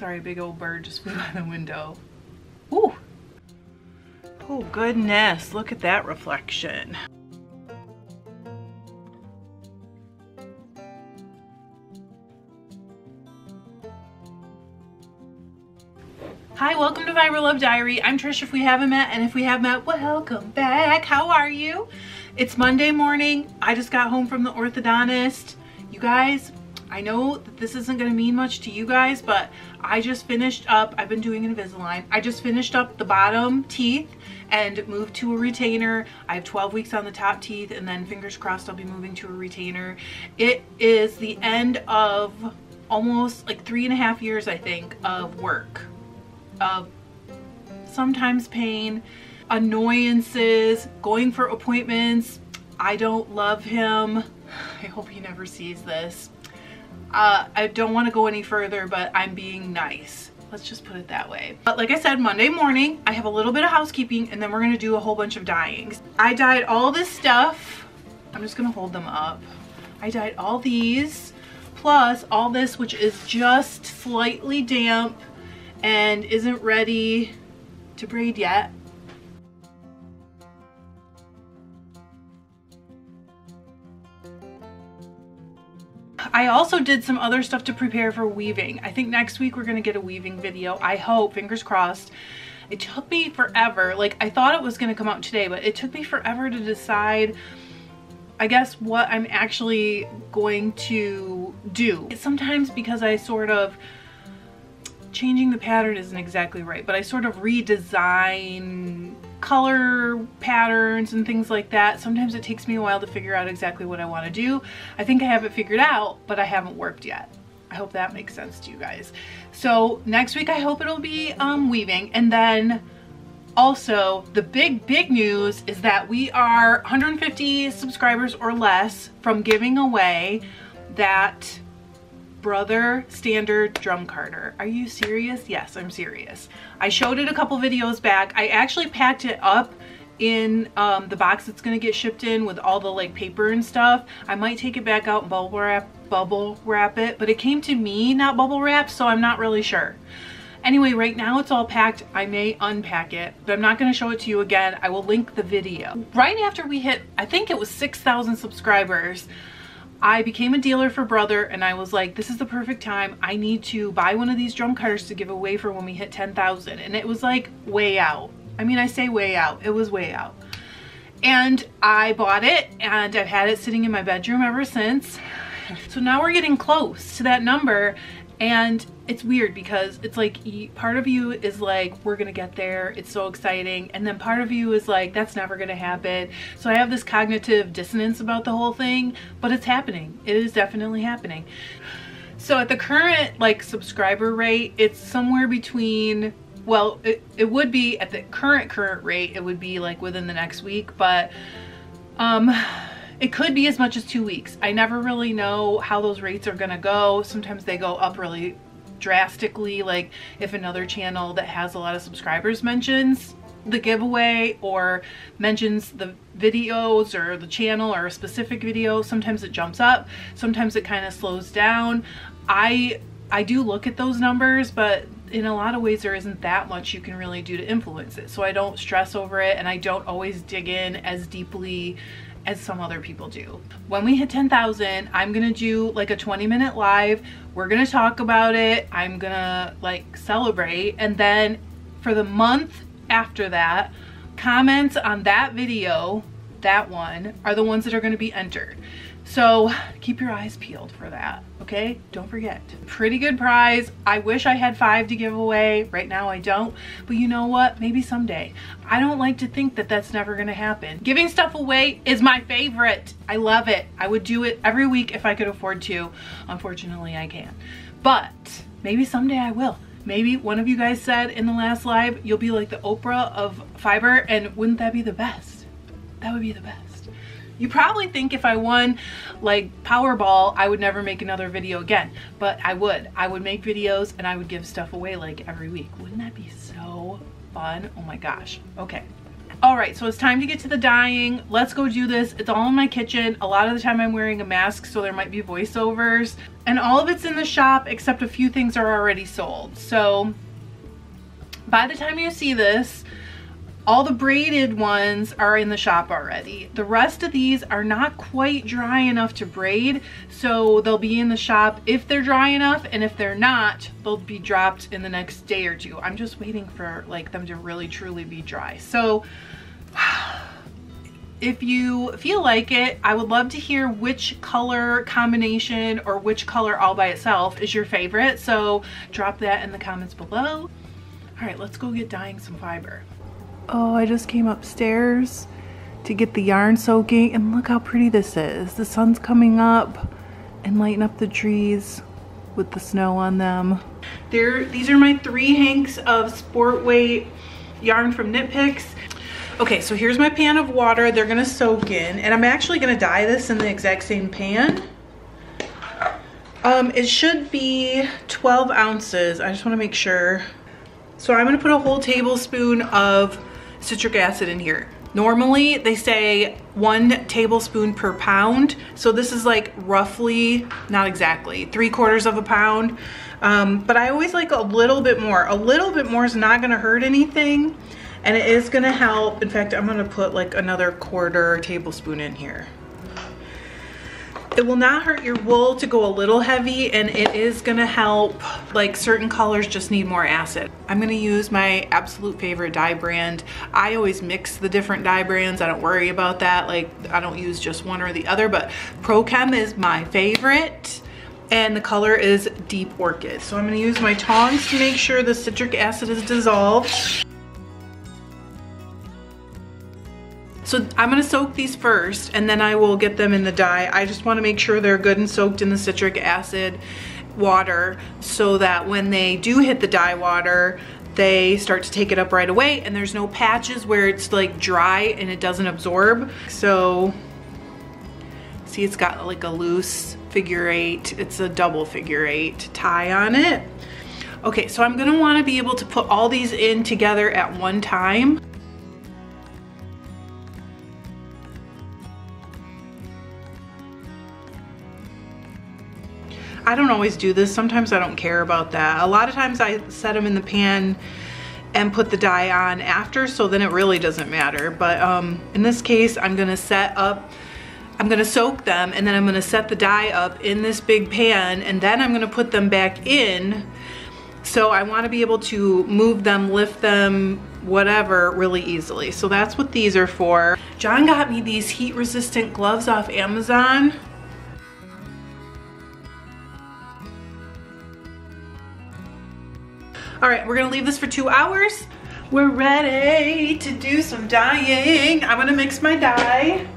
Sorry, big old bird just flew by the window. Ooh. Oh goodness, look at that reflection. Hi, welcome to Fiber Love Diary. I'm Trish if we haven't met, and if we have met, welcome back. How are you? It's Monday morning. I just got home from the orthodontist. You guys, I know that this isn't going to mean much to you guys, but I just finished up, I've been doing Invisalign. I just finished up the bottom teeth and moved to a retainer. I have 12 weeks on the top teeth and then fingers crossed I'll be moving to a retainer. It is the end of almost like three and a half years, I think, of work of sometimes pain, annoyances, going for appointments. I don't love him. I hope he never sees this. Uh, I don't want to go any further, but I'm being nice. Let's just put it that way. But like I said, Monday morning, I have a little bit of housekeeping and then we're going to do a whole bunch of dyeings. I dyed all this stuff. I'm just going to hold them up. I dyed all these plus all this, which is just slightly damp and isn't ready to braid yet. I also did some other stuff to prepare for weaving. I think next week we're gonna get a weaving video. I hope, fingers crossed. It took me forever. Like I thought it was gonna come out today, but it took me forever to decide I guess what I'm actually going to do. Sometimes because I sort of changing the pattern isn't exactly right, but I sort of redesign color patterns and things like that. Sometimes it takes me a while to figure out exactly what I want to do. I think I have it figured out, but I haven't worked yet. I hope that makes sense to you guys. So next week I hope it'll be um, weaving and then also the big big news is that we are 150 subscribers or less from giving away that Brother Standard Drum Carder. Are you serious? Yes, I'm serious. I showed it a couple videos back. I actually packed it up in um, the box that's gonna get shipped in with all the like paper and stuff. I might take it back out and bubble wrap, bubble wrap it, but it came to me, not bubble wrap, so I'm not really sure. Anyway, right now it's all packed. I may unpack it, but I'm not gonna show it to you again. I will link the video. Right after we hit, I think it was 6,000 subscribers, I became a dealer for Brother and I was like, this is the perfect time. I need to buy one of these drum carders to give away for when we hit 10,000. And it was like way out. I mean, I say way out. It was way out. And I bought it and I've had it sitting in my bedroom ever since. So now we're getting close to that number and it's weird because it's like part of you is like we're gonna get there it's so exciting and then part of you is like that's never gonna happen so i have this cognitive dissonance about the whole thing but it's happening it is definitely happening so at the current like subscriber rate it's somewhere between well it, it would be at the current current rate it would be like within the next week but um it could be as much as two weeks. I never really know how those rates are gonna go. Sometimes they go up really drastically like if another channel that has a lot of subscribers mentions the giveaway or mentions the videos or the channel or a specific video sometimes it jumps up sometimes it kind of slows down. I i do look at those numbers but in a lot of ways there isn't that much you can really do to influence it. So i don't stress over it and i don't always dig in as deeply as some other people do. When we hit 10,000, I'm gonna do like a 20 minute live. We're gonna talk about it. I'm gonna like celebrate. And then for the month after that, comments on that video, that one, are the ones that are gonna be entered. So keep your eyes peeled for that, okay? Don't forget. Pretty good prize. I wish I had five to give away. Right now I don't, but you know what? Maybe someday. I don't like to think that that's never gonna happen. Giving stuff away is my favorite. I love it. I would do it every week if I could afford to. Unfortunately, I can't. But maybe someday I will. Maybe one of you guys said in the last live, you'll be like the Oprah of fiber, and wouldn't that be the best? That would be the best. You probably think if I won like Powerball, I would never make another video again, but I would. I would make videos and I would give stuff away like every week. Wouldn't that be so fun? Oh my gosh. Okay. All right, so it's time to get to the dyeing. Let's go do this. It's all in my kitchen. A lot of the time I'm wearing a mask, so there might be voiceovers. And all of it's in the shop, except a few things are already sold. So by the time you see this, all the braided ones are in the shop already. The rest of these are not quite dry enough to braid, so they'll be in the shop if they're dry enough, and if they're not, they'll be dropped in the next day or two. I'm just waiting for like them to really truly be dry. So if you feel like it, I would love to hear which color combination or which color all by itself is your favorite. So drop that in the comments below. All right, let's go get dyeing some fiber. Oh, I just came upstairs to get the yarn soaking and look how pretty this is. The sun's coming up and lighting up the trees with the snow on them. There, these are my three hanks of sport weight yarn from Knit Picks. Okay, so here's my pan of water they're gonna soak in and I'm actually gonna dye this in the exact same pan. Um, it should be 12 ounces. I just wanna make sure. So I'm gonna put a whole tablespoon of citric acid in here. Normally they say one tablespoon per pound. So this is like roughly, not exactly, three quarters of a pound. Um, but I always like a little bit more. A little bit more is not gonna hurt anything and it is gonna help. In fact, I'm gonna put like another quarter tablespoon in here. It will not hurt your wool to go a little heavy and it is gonna help, like certain colors just need more acid. I'm gonna use my absolute favorite dye brand. I always mix the different dye brands. I don't worry about that. Like I don't use just one or the other, but ProChem is my favorite and the color is Deep Orchid. So I'm gonna use my tongs to make sure the citric acid is dissolved. So I'm gonna soak these first and then I will get them in the dye. I just wanna make sure they're good and soaked in the citric acid water so that when they do hit the dye water, they start to take it up right away and there's no patches where it's like dry and it doesn't absorb. So see it's got like a loose figure eight. It's a double figure eight tie on it. Okay, so I'm gonna wanna be able to put all these in together at one time. I don't always do this. Sometimes I don't care about that. A lot of times I set them in the pan and put the dye on after so then it really doesn't matter. But um, in this case, I'm gonna set up, I'm gonna soak them and then I'm gonna set the dye up in this big pan and then I'm gonna put them back in. So I wanna be able to move them, lift them, whatever really easily. So that's what these are for. John got me these heat resistant gloves off Amazon. All right, we're gonna leave this for two hours. We're ready to do some dyeing. I'm gonna mix my dye.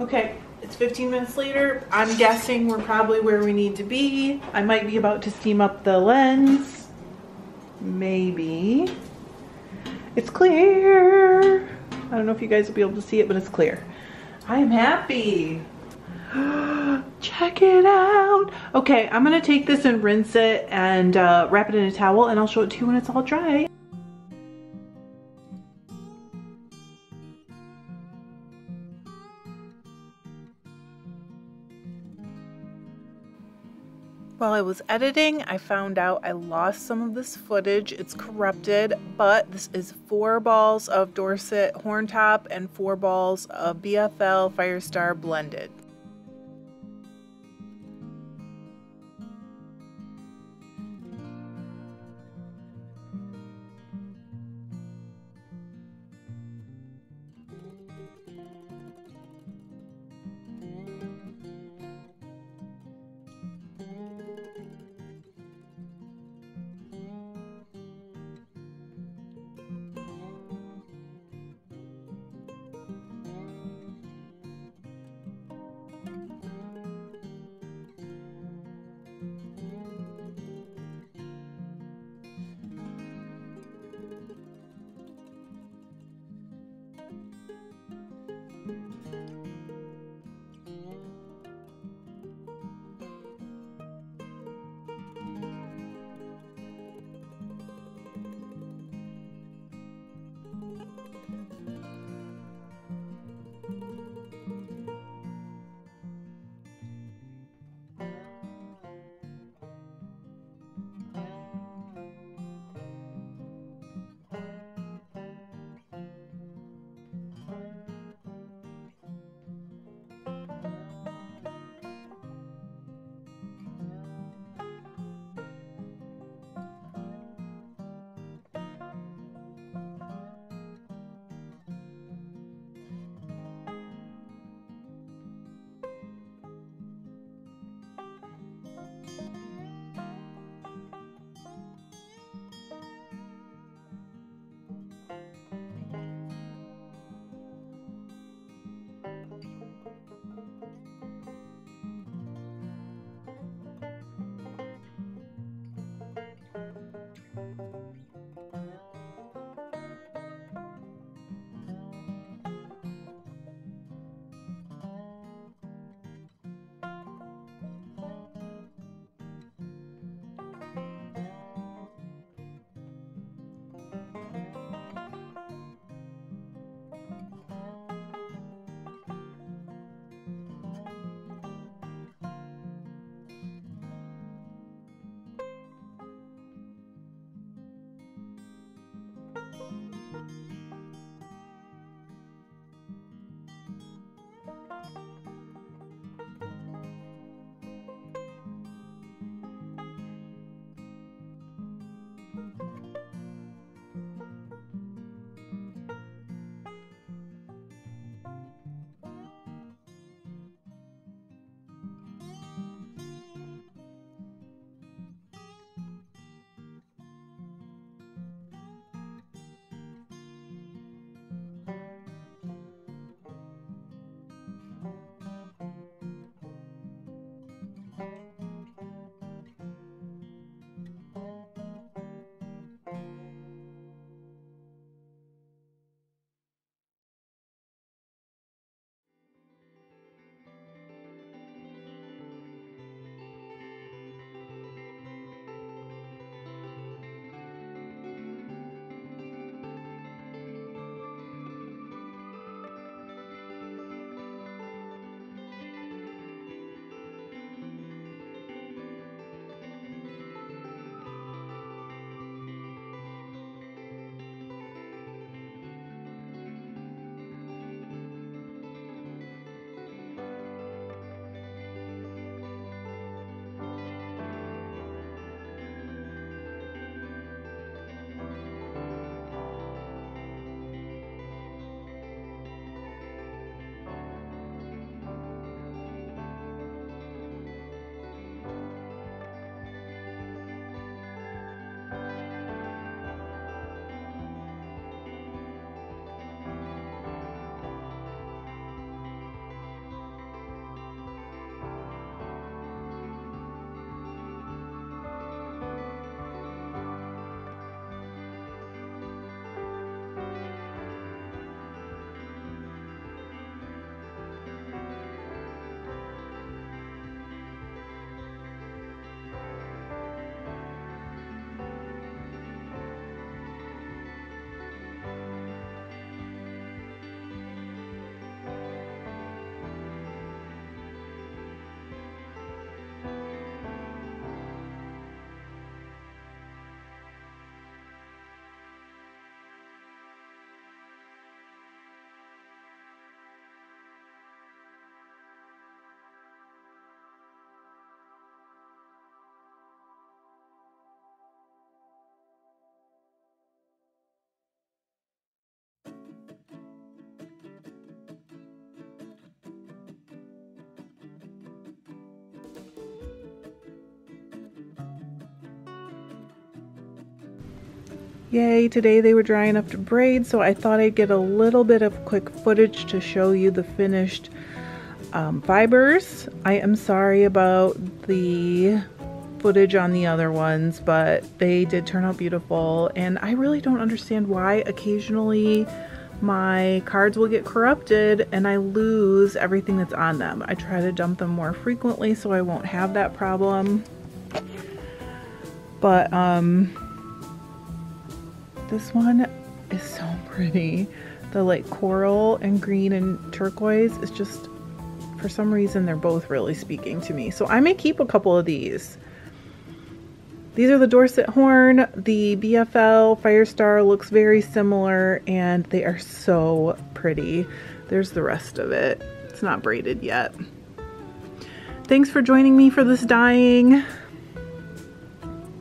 Okay, it's 15 minutes later. I'm guessing we're probably where we need to be. I might be about to steam up the lens. Maybe. It's clear. I don't know if you guys will be able to see it, but it's clear. I am happy. Check it out. Okay, I'm gonna take this and rinse it and uh, wrap it in a towel and I'll show it to you when it's all dry. While I was editing, I found out I lost some of this footage. It's corrupted, but this is four balls of Dorset Horn top and four balls of BFL Firestar blended. Yay, today they were dry enough to braid, so I thought I'd get a little bit of quick footage to show you the finished um, fibers. I am sorry about the footage on the other ones, but they did turn out beautiful, and I really don't understand why occasionally my cards will get corrupted and I lose everything that's on them. I try to dump them more frequently so I won't have that problem. But um, this one is so pretty. The like coral and green and turquoise is just, for some reason, they're both really speaking to me. So I may keep a couple of these. These are the Dorset Horn. The BFL Firestar looks very similar and they are so pretty. There's the rest of it. It's not braided yet. Thanks for joining me for this dyeing.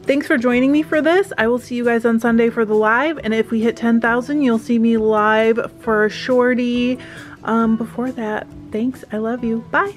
Thanks for joining me for this. I will see you guys on Sunday for the live. And if we hit 10,000, you'll see me live for a shorty. Um, before that, thanks. I love you. Bye.